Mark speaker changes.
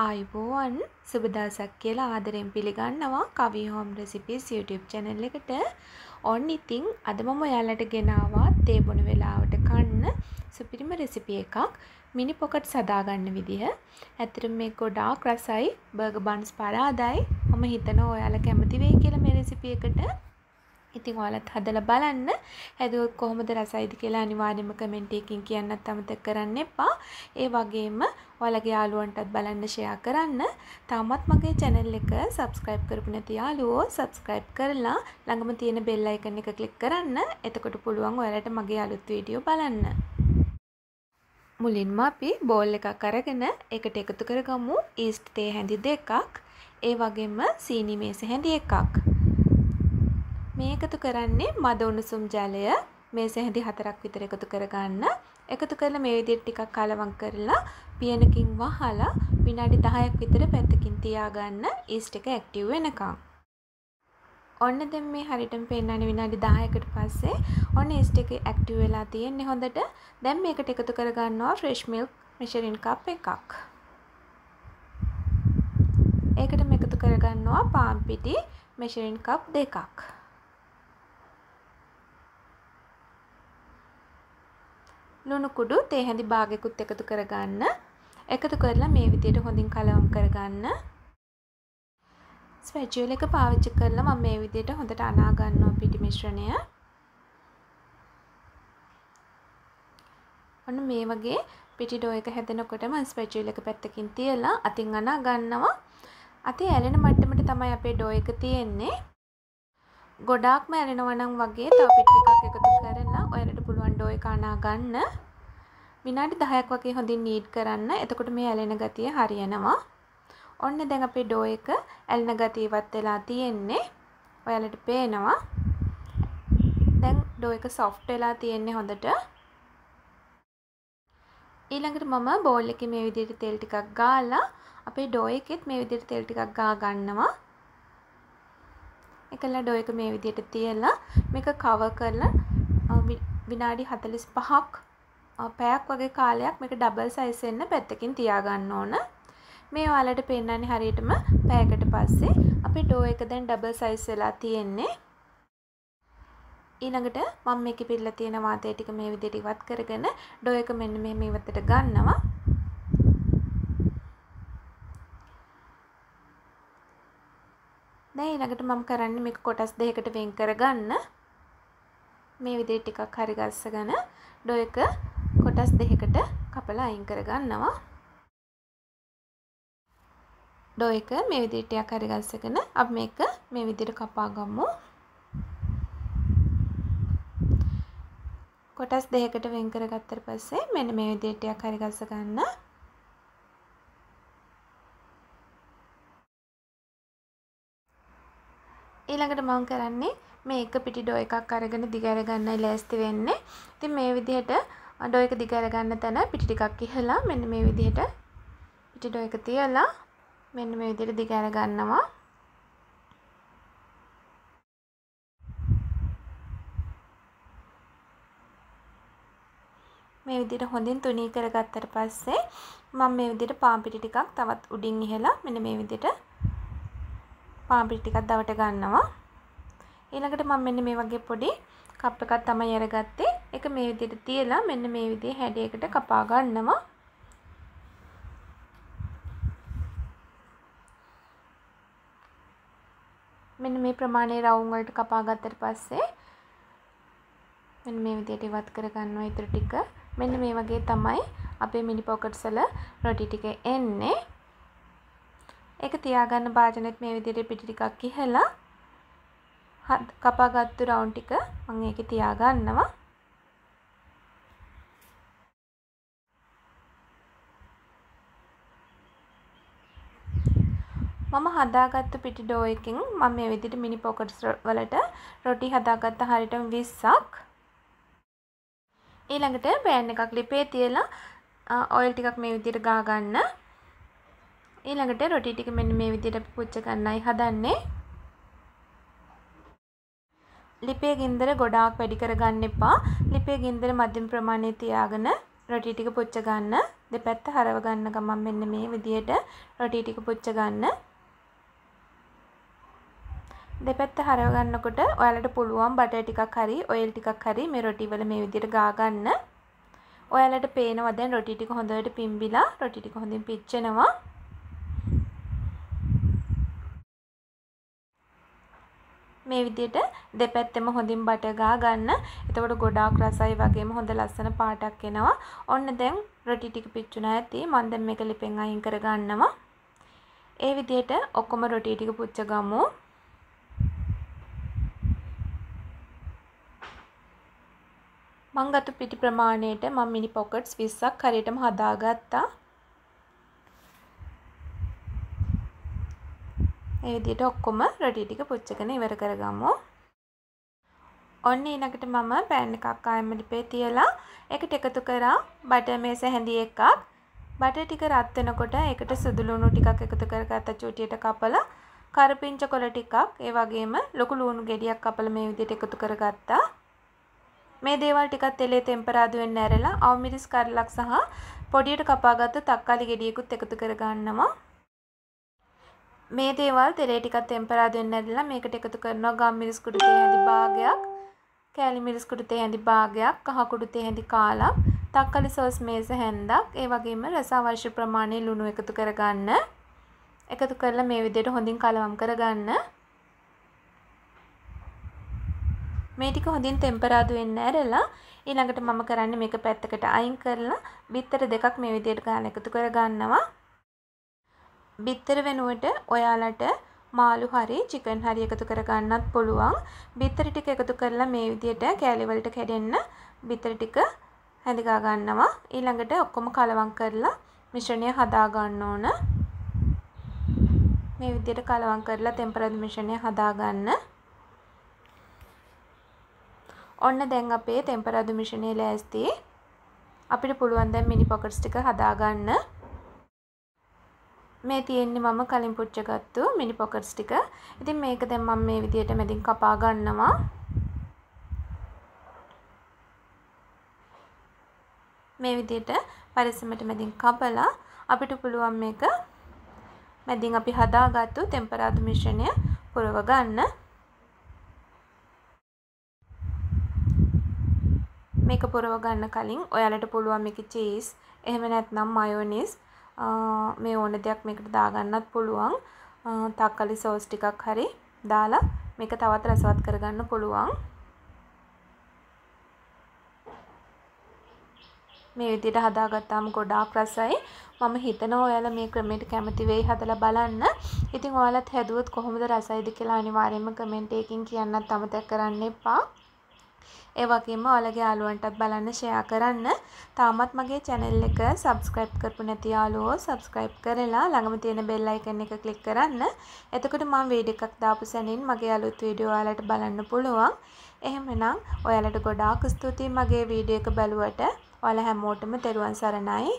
Speaker 1: ආයිබෝවන් සුබ දවසක් කියලා ආදරෙන් පිළිගන්නවා කවි හෝම් රෙසිපීස් YouTube channel එකට. ඔන්න ඉතින් අද මම ඔයාලට ගෙනාවා තේ බොන වෙලාවට කන්න සුපිරිම රෙසිපි එකක්. මිනි පොකට් සදාගන්න විදිහ. ඇත්තටම මේක ගොඩාක් රසයි. බර්ගර් බන්ස් පරාදයි. මම හිතනවා ඔයාලා කැමති වෙයි කියලා මේ රෙසිපි එකට. ඉතින් ඔයාලත් හදලා බලන්න. හැදුවොත් කොහොමද රසයිද කියලා අනිවාර්යයෙන්ම කමෙන්ට් එකකින් කියන්නත් අමතක කරන්න එපා. ඒ වගේම ඔයාලගේ යාළුවන්ටත් බලන්න ෂෙයා කරන්න. තාමත් මගේ channel එක subscribe කරපු නැති යාළුවෝ subscribe කරලා ළඟම තියෙන bell icon එක click කරන්න. එතකොට පුළුවන් ඔයාලට මගේ අලුත් වීඩියෝ බලන්න. මුලින්ම අපි බෝල් එකක් අරගෙන ඒකට එකතු කරගමු ඊස්ට් තේ හැඳි දෙකක්. ඒ වගේම සීනි මේස හැඳි එකක්. මේ එකතු කරන්නේ මද උණුසුම් ජලය මේස හැඳි හතරක් විතර එකතු කරගන්න. එකතු කරලා මේ විදිහට ටිකක් කලවම් කරලා පියනකින් වහලා විනාඩි 10ක් විතර පැත්තකින් තියාගන්න ඊස්ට් එක ඇක්ටිව් වෙනකම්. ඔන්න දැන් මේ හරියටම පෙන්නන්නේ විනාඩි 10කට පස්සේ ඔන්න ඊස්ට් එක ඇක්ටිව් වෙලා තියෙන්නේ හොඳට. දැන් මේකට එකතු කරගන්නවා ෆ්‍රෙෂ් මිල්ක් මෙෂරින් කප් එකක්. ඒකටම එකතු කරගන්නවා පාන් පිටි මෙෂරින් කප් දෙකක්. ලුණු කුඩු තේ හැඳි භාගයකුත් එකතු කරගන්න. එකතු කරලා මේ විදිහට හොඳින් කලවම් කරගන්න. ස්පැචුවල් එක පාවිච්චි කරලා මම මේ විදිහට හොඳට අනා ගන්නවා පිටි මිශ්‍රණය. ඔන්න මේ වගේ පිටි ඩෝ එක හැදෙනකොට මම ස්පැචුවල් එක පැත්තකින් තියලා අතින් අනා ගන්නවා. අතේ ඇලෙන මට්ටමට තමයි අපේ ඩෝ එක තියෙන්නේ. ගොඩාක්ම ඇලෙනවා නම් වගේ තව පිටි ටිකක් එකතු කරලා ඔයාලට පුළුවන් ඩෝ එක අනා ගන්න. විනාඩි 10ක් වගේ හොඳින් නීඩ් කරන්න. එතකොට මේ ඇලෙන ගතිය හරියනවා. ඔන්න දැන් අපේ ඩෝ එක ඇලෙන ගතිය ඉවත් වෙලා තියෙන්නේ. ඔයාලට පේනවා. දැන් ඩෝ එක සොෆ්ට් වෙලා තියෙන්නේ හොඳට. ඊළඟට මම බෝල් එකේ මේ විදිහට තෙල් ටිකක් ගාලා අපේ ඩෝ එකෙත් මේ විදිහට තෙල් ටිකක් ගා ගන්නවා. එකලා ඩෝ එක මේ විදිහට තියලා මේක කවර් කරලා විනාඩි 45ක් පැයක් වගේ කාලයක් මේක ඩබල් සයිස් වෙන්න පැත්තකින් තියාගන්න ඕන. මේ ඔයාලට පෙන්නන්නේ හරියටම පැයකට පස්සේ අපේ ඩෝ එක දැන් ඩබල් සයිස් වෙලා තියෙන්නේ. ඊළඟට මම මේකේ පිරලා තියෙන වාතය ටික මේ විදිහට ඉවත් කරගෙන ඩෝ එක මෙන්න මෙහෙම ඉවතට ගන්නවා. දැන් ඊළඟට මම කරන්නේ මේක කොටස් දෙකකට වෙන් කරගන්න. මේ විදිහට ටිකක් හරි ගස්සගෙන ඩෝ එක කොටස් දෙකකට කපලා අයින් කරගන්නවා. ඩෝ එක මේ විදිහට ටිකක් හරි ගස්සගෙන අපි මේක මේ විදිහට කපා ගමු. කොටස් දෙකකට වෙන් කරගත්තට පස්සේ මෙන්න මේ විදිහට ටිකක් හරි ගස්ස ගන්න. ඊළඟට මම කරන්නේ මේ එක පිටි ඩෝ එකක් අරගෙන දිගහැර ගන්නයි ලෑස්ති වෙන්නේ. ඉතින් මේ විදිහට ඩෝ එක දිගහැර ගන්න තැන පිටි ටිකක් ඉහලා මෙන්න මේ විදිහට පිටි ඩෝ එක තියලා මෙන්න මේ විදිහට දිගහැර ගන්නවා. මේ විදිහට හොඳින් තුනී කරගත්තට පස්සේ මම මේ විදිහට පාන් පිටි ටිකක් තවත් උඩින් ඉහලා මෙන්න මේ විදිහට පාන් පිටි ටිකක් දවට ගන්නවා. ඊළඟට මම මෙන්න මේ වගේ පොඩි කප් එකක් තමයි අරගත්තේ. ඒක මේ විදිහට තියලා මෙන්න මේ විදිහේ හැඩයකට කපා ගන්නවා. මෙන්න මේ ප්‍රමාණයේ රවුම් වලට කපා ගත්තට පස්සේ මෙන්න මේ විදිහට ඉවත් කර ගන්නවා ඊටු ටික. මෙන්න මේ වගේ තමයි අපේ මිනි පොකට්ස් වල රොටි ටික එන්නේ. ඒක තියාගන්න භාජනෙත් මේ විදිහට පිටි ටිකක් ඉහලා කපාගත්තු රවුන්ඩ් ටික මම ඒකේ තියාගන්නවා. මම හදාගත්තු පිටි ඩෝ එකෙන් මම මේ විදිහට මිනි පොකට්ස් වලට රොටි හදාගත්ත හරියටම 20ක් ඊළඟට පෑන් එකක් ලිපේ තියලා ඔයිල් ටිකක් මේ විදිහට ගා ගන්න. ඊළඟට රොටි ටික මෙන්න මේ විදිහට පුච්ච ගන්නයි හදන්නේ. ලිපේ ගින්දර ගොඩාක් වැඩි කරගන්න එපා. ලිපේ ගින්දර මධ්‍යම ප්‍රමාණයේ තියාගෙන රොටි ටික පුච්ච ගන්න. දෙපැත්ත හරව ගන්න ගමන් මෙන්න මේ විදියට රොටි ටික පුච්ච ගන්න. දෙපැත්ත හරව ගන්නකොට ඔයාලට පුළුවන් බටර් ටිකක් හරි ඔයිල් ටිකක් හරි මේ රොටි වල මේ විදියට ගා ගන්න. ඔයාලට පේනවා දැන් රොටි ටික හොඳට පිම්බිලා රොටි ටික හොඳින් පිච්චෙනවා. මේ විදිහට දෙපැත්තෙම හොඳින් බටර් ගා ගන්න. එතකොට ගොඩාක් රසයි වගේම හොඳ ලස්සන පාටක් එනවා. ඔන්න දැන් රොටි ටික පිච්චුණා ඇති. මම දැන් මේක ලිපෙන් අයින් කර ගන්නවා. ඒ විදිහට ඔක්කොම රොටි ටික පුච්ච ගමු. මං ගත්ත පිටි ප්‍රමාණයට මම මිනි පොකට්ස් 20ක් හරියටම හදාගත්තා. ඒ විදිහට ඔක්කොම රොටි ටික පුච්චගෙන ඉවර කරගමු. ඔන්න ඊළඟට මම පෑන් එකක් ආයෙම ලිපේ තියලා ඒකට එකතු කරා බටර් මේස හැඳි එකක්. බටර් ටික රත් වෙනකොට ඒකට සුදු ලුණු ටිකක් එකතු කරගත්ත චූටියට කපලා කරපිංච කොළ ටිකක් ඒ වගේම ලොකු ලුණු ගෙඩියක් කපලා මේ විදිහට එකතු කරගත්තා. මේ දේවල් ටිකත් තෙලේ තෙම්පරාදු වෙන්න ඇරලා අවමිරිස් කරලක් සහ පොඩියට කපාගත්ත තක්කාලි ගෙඩියකුත් එකතු කරගන්නවා. මේ දේවල් තෙලේ ටිකක් තෙම්පරාදු වෙන්න ඇරලා මේකට එකතු කරනවා ගම් මිරිස් කුඩු තේ හැඳි භාගයක්, කෑලි මිරිස් කුඩු තේ හැඳි භාගයක්, කහ කුඩු තේ හැඳි කාලක්, තක්කාලි සෝස් මේස හැන්දක්, ඒ වගේම රස අවශ්‍ය ප්‍රමාණය ලුණු එකතු කරගන්න. එකතු කරලා මේ විදිහට හොඳින් කලවම් කරගන්න. මේ ටික හොඳින් ටෙම්පරාදු වෙන්න ඇරලා ඊළඟට මම කරන්නේ මේක පැත්තකට අයින් කරලා බිත්තර දෙකක් මේ විදිහට ගාලා එකතු කරගන්නවා. බිත්තර වෙනුවට ඔයාලට මාළු හරි චිකන් හරි එකතු කරගන්නත් පුළුවන්. බිත්තර ටික එකතු කරලා මේ විදිහට කෑලි වලට කැඩෙන්න බිත්තර ටික හැඳගා ගන්නවා. ඊළඟට ඔක්කොම කලවම් කරලා මිශ්‍රණය හදා ගන්න ඕන. මේ විදිහට කලවම් කරලා ටෙම්පරාදු මිශ්‍රණය හදා ගන්න. ඔන්න දැන් අපේ ටෙම්පරාදු මිශ්‍රණය ලෑස්ති. අපිට පුළුවන් දැන් මිනි පොකට්ස් ටික හදාගන්න. මේ තියෙන්නේ මම කලින් පුච්චගත්තු මිනි පොකට්ස් ටික. ඉතින් මේක දැන් මම මේ විදිහට මැදින් කපා ගන්නවා. මේ විදිහට පරිස්සමට මැදින් කපලා අපිට පුළුවන් මේක මැදින් අපි හදාගත්තු ටෙම්පරාදු මිශ්‍රණය පුරව ගන්න. මේක පුරව ගන්න කලින් ඔයාලට පුළුවන් මේකේ චීස් එහෙම නැත්නම් මයෝනීස් මේ ඕන දෙයක් මේකට දාගන්නත් පුළුවන්. තක්කලි සෝස් ටිකක් හරි දාලා මේක තවත් රසවත් කරගන්න පුළුවන්. මේ විදිහට හදාගත්තාම ගොඩාක් රසයි. මම හිතනවා ඔයාලා මේ ක්‍රමයට කැමති වෙයි හදලා බලන්න. ඉතින් ඔයාලත් හැදුවොත් කොහොමද රසයිද කියලා අනිවාර්යයෙන්ම කමෙන්ට් එකකින් කියන්නත් අමතක කරන්න එපා. ඒ වගේම ඔයාලගේ යාළුවන්ටත් බලන්න ෂෙයා කරන්න. තාමත් මගේ channel එක subscribe කරපු නැති යාළුවෝ subscribe කරලා ළඟම තියෙන bell icon එක click කරන්න. එතකොට මම වීඩියෝ එකක් දාපු සැනින් මගේ අලුත් වීඩියෝ ඔයාලට බලන්න පුළුවන්. එහෙමනම් ඔයාලට ගොඩාක් ස්තුතියි මගේ වීඩියෝ එක බැලුවට. ඔයාලා හැමෝටම තෙරුවන් සරණයි.